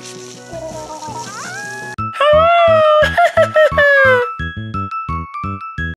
哦。